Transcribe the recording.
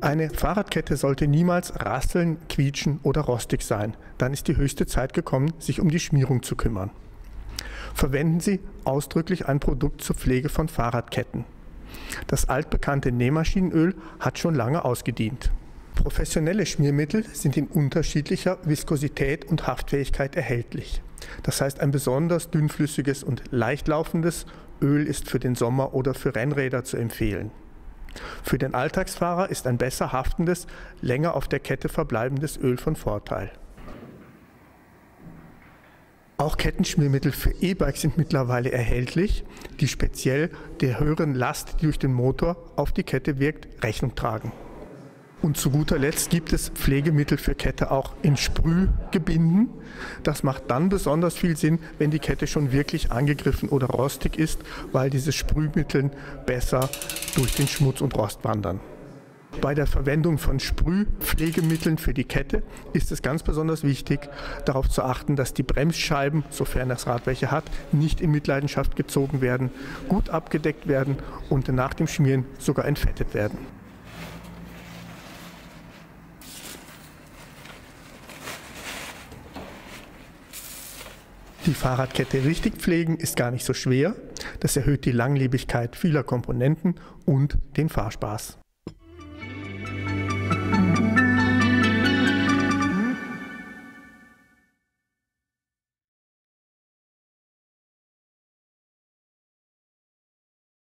Eine Fahrradkette sollte niemals rasseln, quietschen oder rostig sein. Dann ist die höchste Zeit gekommen, sich um die Schmierung zu kümmern. Verwenden Sie ausdrücklich ein Produkt zur Pflege von Fahrradketten. Das altbekannte Nähmaschinenöl hat schon lange ausgedient. Professionelle Schmiermittel sind in unterschiedlicher Viskosität und Haftfähigkeit erhältlich. Das heißt, ein besonders dünnflüssiges und leicht laufendes Öl ist für den Sommer oder für Rennräder zu empfehlen. Für den Alltagsfahrer ist ein besser haftendes, länger auf der Kette verbleibendes Öl von Vorteil. Auch Kettenschmiermittel für E-Bikes sind mittlerweile erhältlich, die speziell der höheren Last, die durch den Motor auf die Kette wirkt, Rechnung tragen. Und zu guter Letzt gibt es Pflegemittel für Kette auch in Sprühgebinden. Das macht dann besonders viel Sinn, wenn die Kette schon wirklich angegriffen oder rostig ist, weil diese Sprühmittel besser durch den Schmutz und Rost wandern. Bei der Verwendung von Sprühpflegemitteln für die Kette ist es ganz besonders wichtig, darauf zu achten, dass die Bremsscheiben, sofern das Rad welche hat, nicht in Mitleidenschaft gezogen werden, gut abgedeckt werden und nach dem Schmieren sogar entfettet werden. Die Fahrradkette richtig pflegen ist gar nicht so schwer. Das erhöht die Langlebigkeit vieler Komponenten und den Fahrspaß.